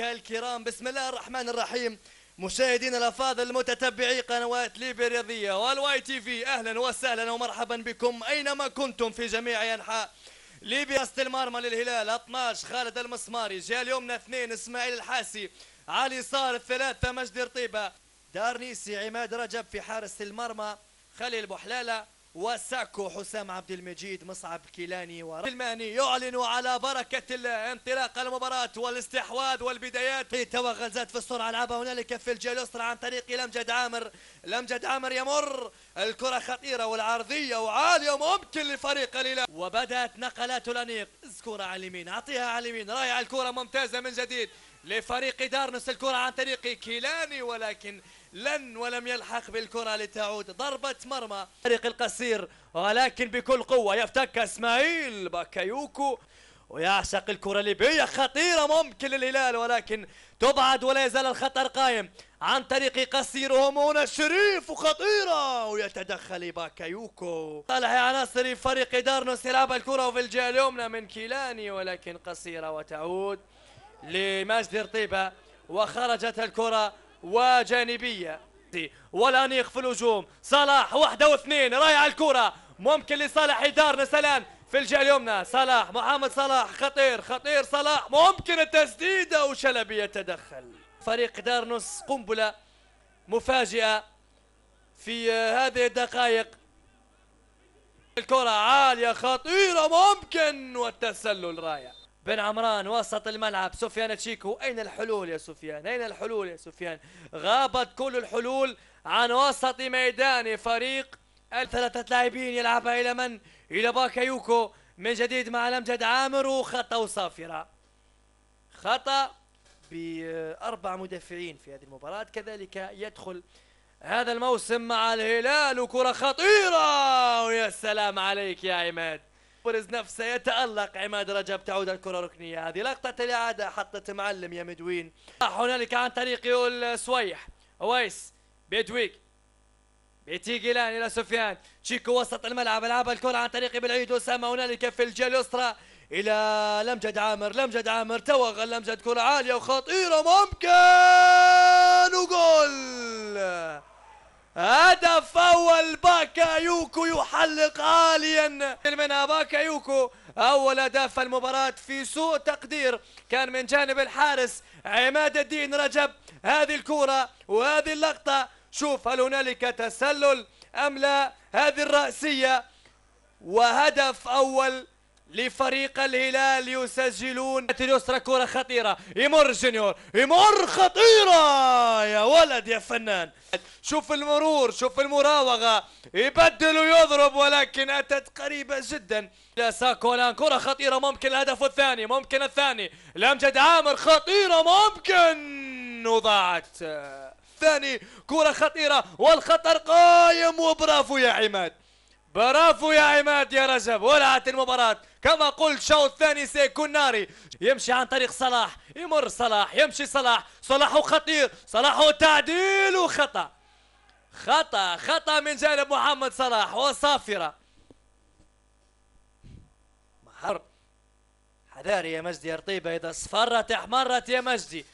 الكرام بسم الله الرحمن الرحيم. مشاهدينا الأفاضل المتتبعي قنوات ليبيا الرياضية والواي تي في أهلا وسهلا ومرحبا بكم أينما كنتم في جميع أنحاء ليبيا. است المرمى للهلال 12 خالد المسماري جاء اليومنا اثنين إسماعيل الحاسي علي صار الثلاثه مجدي رطيبة دارنيسي عماد رجب في حارس المرمى خليل بوحلالة وساكو حسام عبد المجيد مصعب كيلاني والماني يعلن على بركة انطلاق المباراة والاستحواذ والبدايات. توا غزات في السرعة لعبها هنالك في الجهة اليسرى عن طريق لمجد عامر. لمجد عامر يمر. الكرة خطيرة والعرضية وعالية ممكن لفريق الهلال. وبدأت نقلات الأنيق. الكرة على اليمين. أعطيها على اليمين. رايع الكرة ممتازة من جديد لفريق دارنس الكرة عن طريق كيلاني ولكن لن ولم يلحق بالكرة لتعود. ضربة مرمى. فريق القصير ولكن بكل قوة يفتك إسماعيل باكايوكو. ويعشق الكرة الليبية خطيرة ممكن للهلال ولكن تبعد ولا يزال الخطر قائم. عن طريق قصير وهمونا الشريف وخطيرة ويتدخل باكايوكو. صالح عناصر فريق دارنوس يلعب الكرة في الجهة اليمنى من كيلاني ولكن قصيرة وتعود لمجدي رطيبة وخرجت الكرة وجانبية. والأنيق في الهجوم صلاح واحدة واثنين رايع الكرة. ممكن لصالح دارنس الآن في الجهة اليمنى. صلاح محمد صلاح خطير خطير صلاح ممكن التسديدة وشلبي يتدخل. فريق دارنس قنبلة مفاجئة في هذه الدقائق. الكرة عالية خطيرة ممكن والتسلل رائع. بن عمران وسط الملعب سفيان تشيكو. أين الحلول يا سفيان؟ أين الحلول يا سفيان؟ غابت كل الحلول عن وسط ميدان فريق الثلاثة لاعبين يلعبها إلى من؟ إلى باكايوكو من جديد مع الأمجد عامر وخطأ وصافرة. خطأ بأربع مدافعين في هذه المباراة. كذلك يدخل هذا الموسم مع الهلال. وكرة خطيرة. ويا سلام عليك يا عماد. برز نفسه يتألق. عماد رجب تعود الكرة ركنية هذه لقطة الإعادة حطت معلم يا مدوين. هنالك عن طريق يقول سويح. ويس بيدويك. بيتي الآن إلى سفيان. تشيكو وسط الملعب. لعب الكرة عن طريق بالعيد أسامة. هنالك في الجهه اليسرى إلى لمجد عامر لمجد عامر توغل لمجد كرة عالية وخطيرة ممكن وجول. هدف أول باكايوكو يحلق عاليا. منها باكايوكو أول هدف المباراة في سوء تقدير. كان من جانب الحارس عماد الدين رجب. هذه الكرة وهذه اللقطة شوف هل هنالك تسلل أم لا؟ هذه الرأسية. وهدف أول لفريق الهلال يسجلون. اليسرى كرة خطيرة. يمر جونيور. يمر خطيرة يا ولد يا فنان. شوف المرور شوف المراوغة. يبدل ويضرب ولكن أتت قريبة جدا. لا ساكو الآن. كرة خطيرة. ممكن الهدف الثاني. ممكن الثاني. لامجد عامر. خطيرة. ممكن. وضاعت. ثاني. كرة خطيرة. والخطر قايم وبرافو يا عماد. برافو يا عماد يا رجب ولعت المباراة. كما قلت شوط ثاني سيكون ناري. يمشي عن طريق صلاح يمر صلاح يمشي صلاح. صلاح خطير صلاح تعديل وخطأ. خطأ خطأ من جانب محمد صلاح وصافرة. محر حذاري يا مجدي يا رطيبة إذا اصفرت احمرت يا مجدي.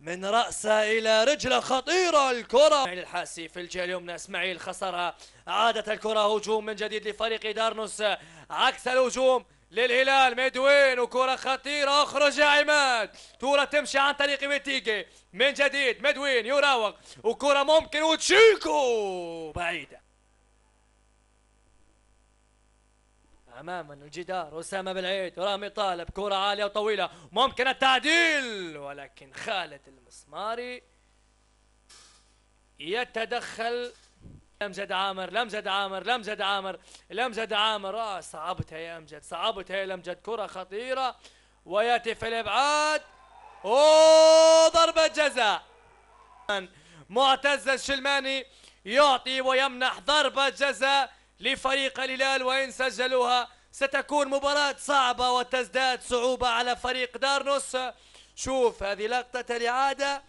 من رأسه إلى رجله خطيرة الكرة. الحاسي في الجهة اليمنى إسماعيل خسرها. عادت الكرة هجوم من جديد لفريق دارنوس. عكس الهجوم للهلال ميدوين وكرة خطيرة. أخرج يا عماد. كرة تمشي عن طريق ميتيجي من جديد ميدوين يراوغ. وكرة ممكن وتشيكو! بعيدة. اماما الجدار أسامة بالعيد رامي طالب كرة عالية وطويلة. ممكن التعديل ولكن خالد المسماري يتدخل. لمجد عامر لمجد عامر لمجد عامر لمجد عامر. آه صعبتها يا أمجد صعبتها يا لمجد كرة خطيرة ويأتي في الإبعاد. اوه ضربة جزاء. معتز الشلماني يعطي ويمنح ضربة جزاء. لفريق الهلال وإن سجلوها ستكون مباراة صعبة وتزداد صعوبة على فريق دارنوس شوف هذه لقطة الإعادة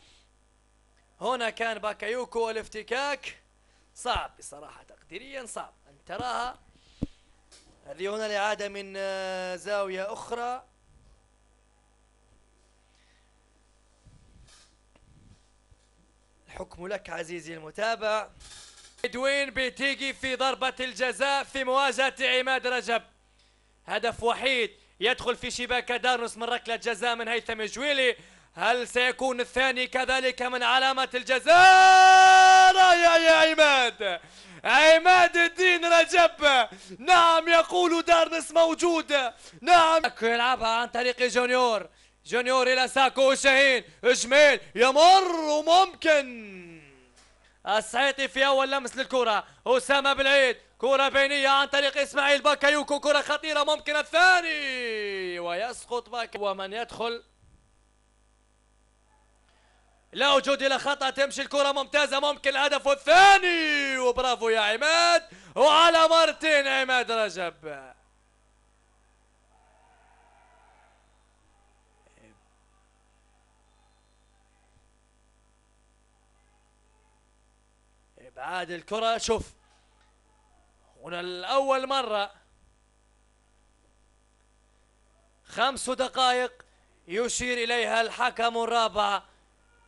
هنا كان باكايوكو والافتكاك. صعب بصراحة تقديريا صعب. أن تراها. هذه هنا الإعادة من زاوية أخرى. الحكم لك عزيزي المتابع. ادوين بيتيجي في ضربة الجزاء في مواجهة عماد رجب. هدف وحيد. يدخل في شباك دارنس من ركلة جزاء من هيثم الجويلي هل سيكون الثاني كذلك من علامة الجزاء؟ رائع يا عماد. عماد الدين رجب. نعم يقول دارنس موجود. نعم. يلعبها عن طريق جونيور. جونيور إلى ساكو شاهين جميل يمر وممكن السعيطي في أول لمس للكرة. أسامة بالعيد كرة بينية عن طريق إسماعيل باكايوكو. كرة خطيرة ممكن الثاني. ويسقط باكا ومن يدخل؟ لا وجود إلى خطأ. تمشي الكرة ممتازة ممكن الهدف الثاني. وبرافو يا عماد. وعلى مرتين عماد رجب. ابعاد الكرة شوف. هنا الأول مرة. خمس دقائق يشير إليها الحكم الرابع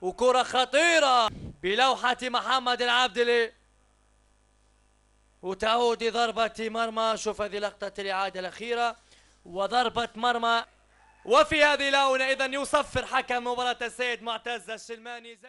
وكرة خطيرة بلوحة محمد العبدلي. وتعود ضربة مرمى شوف هذه لقطة الإعادة الأخيرة. وضربة مرمى. وفي هذه الآونة إذا يصفر حكم مباراة السيد معتز الشلماني.